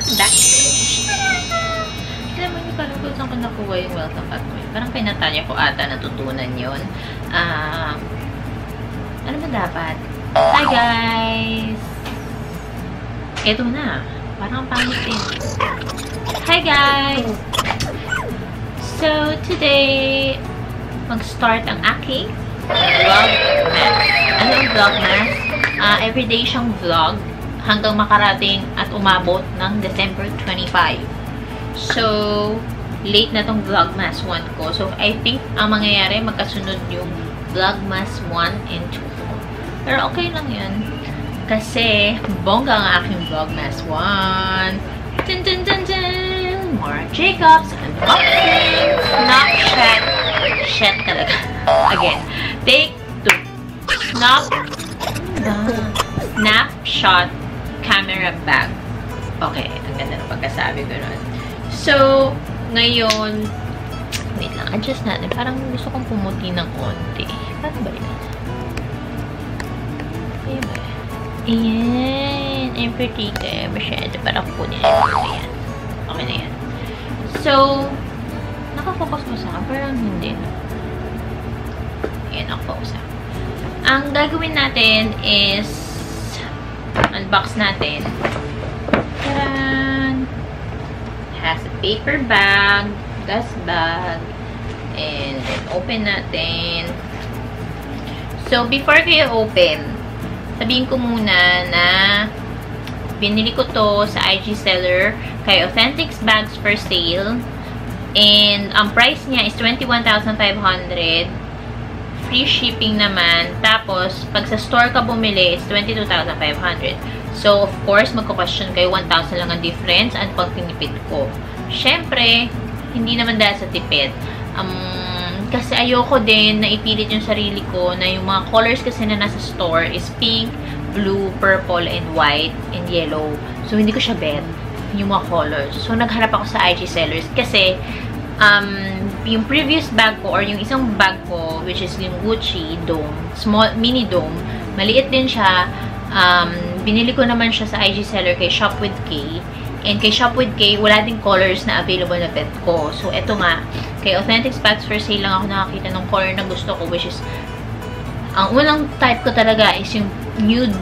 welcome back to Alam mo, hindi ko alam kung saan ko nakuha yung welcome back to Parang kay Natalia ko ata natutunan yun. Ah, ano ba dapat? Hi guys! Ito na. Parang pangit din. Hi guys! So, today, mag-start ang aking vlogmas. Ano ang vlogmas? Uh, everyday siyang vlog hanggang makarating at umabot ng December 25. So, late na tong Vlogmas 1 ko. So, I think ang mangyayari, magkasunod yung Vlogmas 1 and 2 Pero okay lang yan. Kasi, bongga ang aking Vlogmas 1. Dun, dun, dun, dun! More Jacobs, unboxing, Snapchat, shit talaga. Again, take two. Snap, snapshot camera bag. Okay, ang ganda ng pagkasabi ko nun. So, ngayon, wait lang, adjust natin. Parang gusto kong pumuti ng konti. Paano ba yan? Ayan ba yan? Ayan, I'm pretty good. Masyado parang kunin yung yan. Okay na yan. So, nakafocus mo sa akin? Parang hindi. Ayan, nakafocus ako. Ang gagawin natin is unbox natin. Taran! Has a paper bag, dust bag, and then open natin. So, before kayo open, sabihin ko muna na binili ko to sa IG seller kay Authentics Bags for Sale. And, ang price niya is 21,500 free shipping naman. Tapos, pag sa store ka bumili, it's 22,500. So, of course, magka-question kayo, 1,000 lang ang difference at pag tinipid ko. Siyempre, hindi naman dahil sa tipid. Um, kasi ayoko din na ipilit yung sarili ko na yung mga colors kasi na nasa store is pink, blue, purple, and white, and yellow. So, hindi ko siya bet yung mga colors. So, nagharap ako sa IG sellers kasi um, yung previous bag ko or yung isang bag ko, which is yung Gucci Dome, small, mini Dome, maliit din siya. Um, binili ko naman siya sa IG seller kay Shop with K. And kay Shop with K, wala din colors na available na bet ko. So, eto nga, kay Authentic Bags for Sale lang ako nakakita ng color na gusto ko, which is, ang unang type ko talaga is yung nude,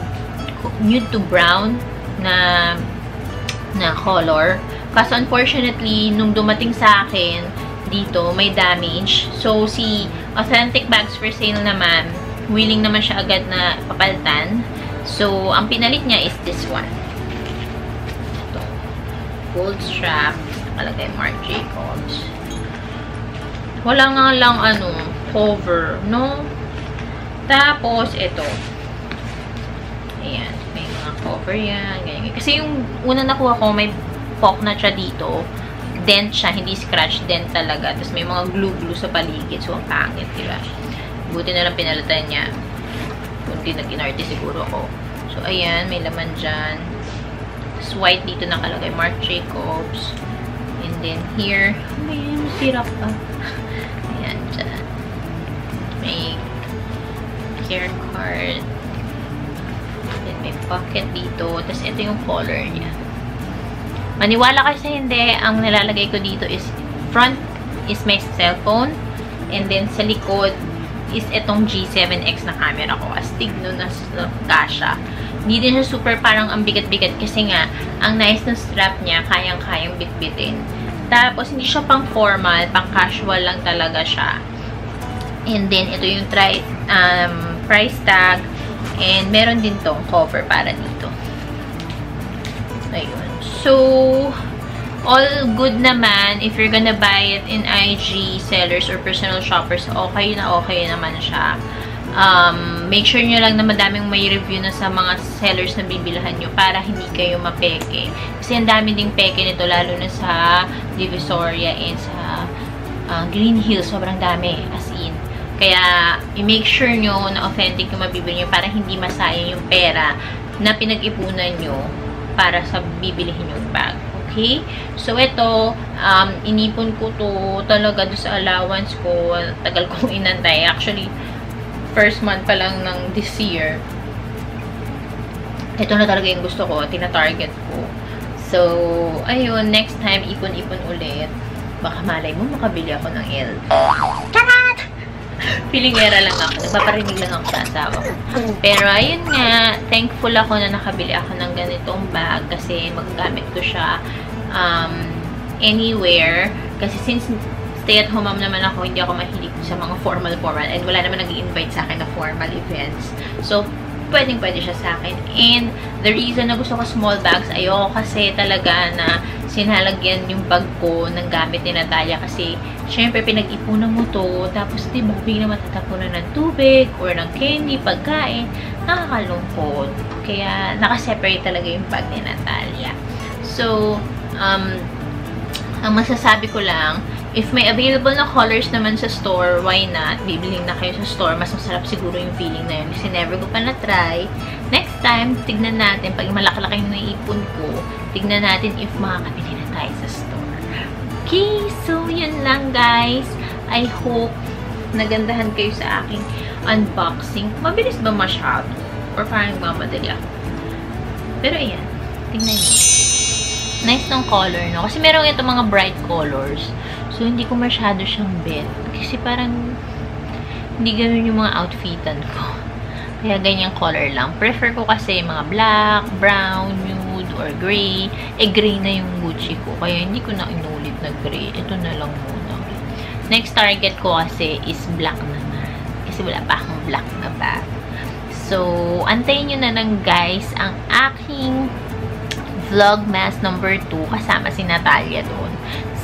nude to brown na, na color. Kasi unfortunately, nung dumating sa akin, dito, may damage. So, si Authentic Bags for Sale naman, willing naman siya agad na papalitan. So, ang pinalit niya is this one. Ito. Gold strap. Nakalagay Marc Jacobs. Wala nga lang, ano, cover, no? Tapos, ito. Ayan. May mga cover yan. Ganyan. Kasi yung una nakuha ko, may pock na siya dito dent siya, hindi scratch dent talaga. Tapos may mga glue-glue sa paligid. So, ang pangit, diba? Buti na lang pinalitan niya. Kunti na ginarte siguro ako. So, ayan, may laman dyan. Tapos white dito nakalagay, Marc Jacobs. And then here, may masirap pa. ayan, dyan. May care card. Then may pocket dito. Tapos ito yung color niya. Maniwala kasi hindi, ang nilalagay ko dito is front is my cellphone and then sa likod is itong G7X na camera ko. Astig no na kasha. Hindi din siya super parang ang bigat-bigat kasi nga, ang nice ng strap niya, kayang-kayang bitbitin. Tapos, hindi siya pang formal, pang casual lang talaga siya. And then, ito yung try, um, price tag. And meron din tong cover para dito. So, all good naman. If you're gonna buy it in IG sellers or personal shoppers, okay na okay naman siya. Um, make sure nyo lang na madaming may review na sa mga sellers na bibilhan nyo para hindi kayo mapeke. Kasi ang dami ding peke nito, lalo na sa Divisoria and sa uh, Green Hills. Sobrang dami, as in. Kaya, i-make sure nyo na authentic yung mabibili nyo para hindi masayang yung pera na pinag-ipunan nyo para sa bibilihin yung bag. Okay? So, ito, um, inipon ko to talaga do sa allowance ko. Tagal kong inantay. Actually, first month pa lang ng this year. Ito na talaga yung gusto ko. Tina-target ko. So, ayun, next time, ipon-ipon ulit. Baka malay mo, makabili ako ng L. Charot! Pilingera lang ako. Nagpaparinig lang ako sa asawa ko. Pero, ayun nga, thankful ako na nakabili ako ng ganitong bag kasi magagamit ko siya um, anywhere. Kasi since stay-at-home mom naman ako, hindi ako mahilig sa mga formal-formal and wala naman nag-invite sa akin na formal events. So, pwedeng-pwede siya sa akin. And the reason na gusto ko small bags, ayoko kasi talaga na sinalagyan yung bag ko ng gamit ni Natalia kasi syempre pinag-ipunan mo to tapos di ba bigla matatapunan ng tubig or ng candy, pagkain, nakakalungkot. Kaya nakaseparate talaga yung bag ni Natalia. So, um, ang masasabi ko lang, if may available na colors naman sa store, why not? Bibiling na kayo sa store. Mas masarap siguro yung feeling na yun. Kasi never ko pa na-try. Next time, tignan natin. Pag malaki-laki yung naipon ko, tignan natin if makakabili na tayo sa store. Okay, so yun lang guys. I hope nagandahan kayo sa aking unboxing. Mabilis ba masyado? Or parang mamadali ako? Pero ayan, tignan nyo. Nice ng color, no? Kasi meron ito mga bright colors. So, hindi ko masyado siyang bet. Kasi parang hindi ganun yung mga outfitan ko. Kaya ganyang color lang. Prefer ko kasi mga black, brown, nude, or gray. Eh, gray na yung Gucci ko. Kaya hindi ko na inulit na gray. Ito na lang muna. Next target ko kasi is black naman. Kasi wala pa akong black na bag. So, antayin nyo na lang guys ang aking Vlogmas number 2 kasama si Natalia doon.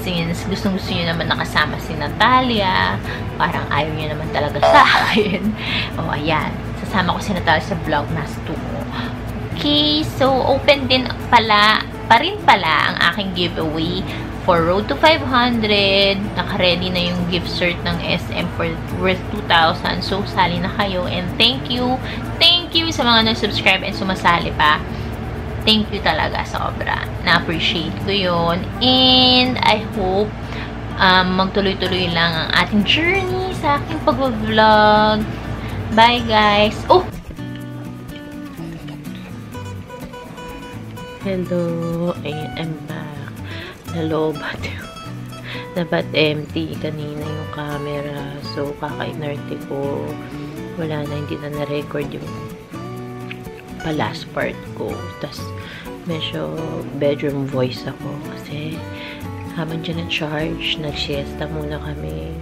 Since gustong gusto niyo naman nakasama si Natalia, parang ayaw niyo naman talaga sa akin. oh, ayan. Sasama ko si Natalia sa Vlogmas 2 Okay, so open din pala, pa rin pala ang aking giveaway for Road to 500. Naka-ready na yung gift cert ng SM for worth 2,000. So, sali na kayo. And thank you, thank you sa mga nag-subscribe and sumasali pa thank you talaga sobra. Na-appreciate ko yun. And I hope um, magtuloy-tuloy lang ang ating journey sa aking pag-vlog. Bye, guys! Oh! Hello! Ayun, I'm back. Nalobat Dapat empty kanina yung camera. So, kaka-inerte ko. Wala na, hindi na na-record yung pa last part ko. Tapos, medyo bedroom voice ako. Kasi, habang dyan na-charge, nag-siesta muna kami.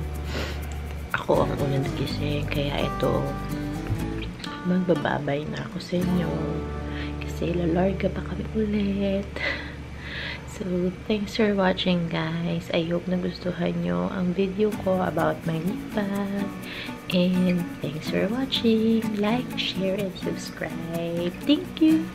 Ako ang unang nagising. Kaya ito, magbababay na ako sa inyo. Kasi lalarga pa kami ulit. So, thanks for watching guys. I hope nagustuhan nyo ang video ko about my lip bag. And thanks for watching. Like, share, and subscribe. Thank you.